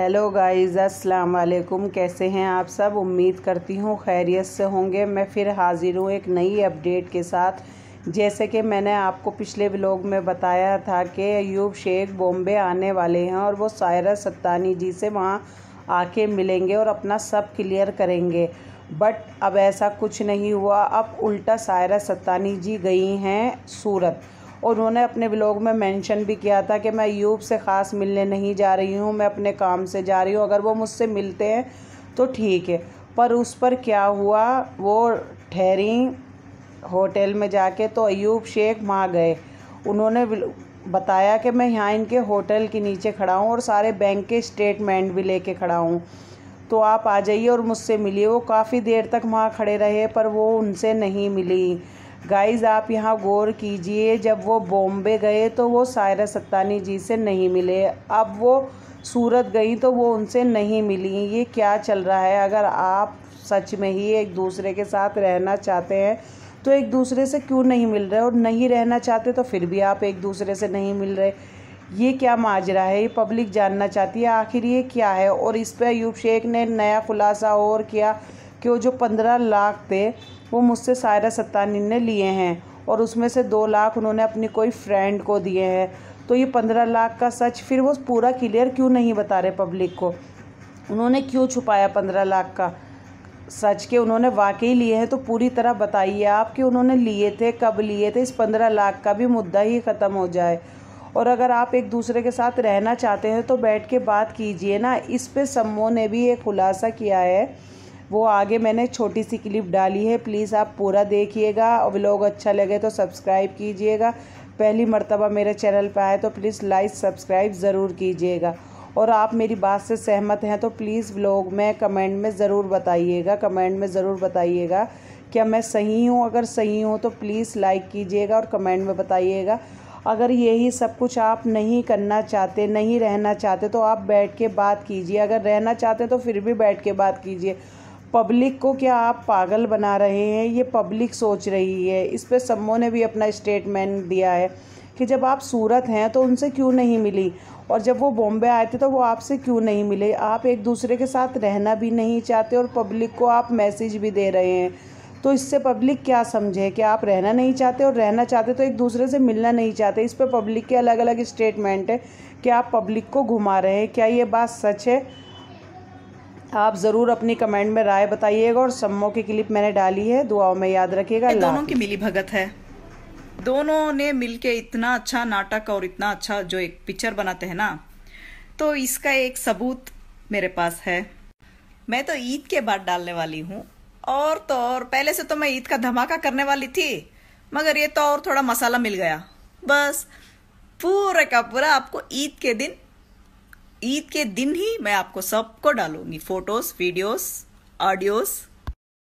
Hello guys अस्सलाम वालेकुम कैसे हैं आप सब? उम्मीद करती हूँ खैरियत से होंगे। मैं फिर हाज़िर हूँ एक नई अपडेट के साथ। जैसे कि मैंने आपको पिछले व्लॉग में बताया था कि अयूब शेख बॉम्बे आने वाले हैं और वो सायरा सत्तानी जी से वहाँ आके मिलेंगे और अपना सब क्लियर करेंगे। बट अब ऐसा कुछ नहीं हुआ। अब उल्टा सायरा सत्तानी जी गई हैं सूरत। और उन्होंने अपने ब्लॉग में मेंशन भी किया था कि मैं यूब से ख़ास मिलने नहीं जा रही हूँ, मैं अपने काम से जा रही हूँ, अगर वो मुझसे मिलते हैं तो ठीक है। पर उस पर क्या हुआ, वो ठहरी होटल में जाके तो अयूब शेख वहाँ गए। उन्होंने बताया कि मैं यहाँ इनके होटल के नीचे खड़ा हूँ और सारे बैंक के स्टेटमेंट भी लेके खड़ा हूँ। तो आप आ जाइए और मुझसे मिलिए। वो काफ़ी देर तक वहाँ खड़े रहे पर वो उनसे नहीं मिली। गाइज़ आप यहाँ गौर कीजिए, जब वो बॉम्बे गए तो वो सायरा सत्तानी जी से नहीं मिले। अब वो सूरत गई तो वो उनसे नहीं मिली। ये क्या चल रहा है? अगर आप सच में ही एक दूसरे के साथ रहना चाहते हैं तो एक दूसरे से क्यों नहीं मिल रहे? और नहीं रहना चाहते तो फिर भी आप एक दूसरे से नहीं मिल रहे। ये क्या माजरा है? ये पब्लिक जानना चाहती है, आखिर ये क्या है? और इस पर अयूब शेख ने नया खुलासा और किया कि वो जो पंद्रह लाख थे वो मुझसे सायरा सत्तानी ने लिए हैं और उसमें से दो लाख उन्होंने अपनी कोई फ्रेंड को दिए हैं। तो ये पंद्रह लाख का सच फिर वो पूरा क्लियर क्यों नहीं बता रहे पब्लिक को? उन्होंने क्यों छुपाया पंद्रह लाख का सच के? उन्होंने वाकई लिए हैं तो पूरी तरह बताइए आप कि उन्होंने लिए थे, कब लिए थे? इस पंद्रह लाख का भी मुद्दा ही ख़त्म हो जाए। और अगर आप एक दूसरे के साथ रहना चाहते हैं तो बैठ के बात कीजिए ना। इस पे सम्मो ने भी एक खुलासा किया है वो आगे मैंने छोटी सी क्लिप डाली है। प्लीज़ आप पूरा देखिएगा। और व्लॉग अच्छा लगे तो सब्सक्राइब कीजिएगा। पहली मरतबा मेरे चैनल पर आए तो प्लीज़ लाइक, सब्सक्राइब ज़रूर कीजिएगा। और आप मेरी बात से सहमत हैं तो प्लीज़ व्लॉग में कमेंट में ज़रूर बताइएगा। कमेंट में ज़रूर बताइएगा क्या मैं सही हूँ। अगर सही हूँ तो प्लीज़ लाइक कीजिएगा और कमेंट में बताइएगा। अगर यही सब कुछ आप नहीं करना चाहते, नहीं रहना चाहते तो आप बैठ के बात कीजिए। अगर रहना चाहते तो फिर भी बैठ के बात कीजिए। पब्लिक को क्या आप पागल बना रहे हैं? ये पब्लिक सोच रही है। इस पर सम्मो ने भी अपना स्टेटमेंट दिया है कि जब आप सूरत हैं तो उनसे क्यों नहीं मिली? और जब वो बॉम्बे आए थे तो वो आपसे क्यों नहीं मिले? आप एक दूसरे के साथ रहना भी नहीं चाहते और पब्लिक को आप मैसेज भी दे रहे हैं। तो इससे पब्लिक क्या समझे कि आप रहना नहीं चाहते और रहना चाहते तो एक दूसरे से मिलना नहीं चाहते? इस पर पब्लिक के अलग अलग स्टेटमेंट है कि आप पब्लिक को घुमा रहे हैं। क्या ये बात सच है? आप ज़रूर अपनी कमेंट में राय बताइएगा और सम्मो की क्लिप मैंने डाली है दुआओं में याद रखिएगा। दोनों की मिली भगत है। दोनों ने मिलके इतना अच्छा नाटक और इतना अच्छा जो एक पिक्चर बनाते हैं ना तो इसका एक सबूत मेरे पास है। मैं तो ईद के बाद डालने वाली हूँ और तो और पहले से तो मैं ईद का धमाका करने वाली थी मगर ये तो और थोड़ा मसाला मिल गया। बस पूरे का पूरा आपको ईद के दिन ईद के दिन ही मैं आपको सबको डालूँगी फ़ोटोज़ वीडियोस ऑडियोस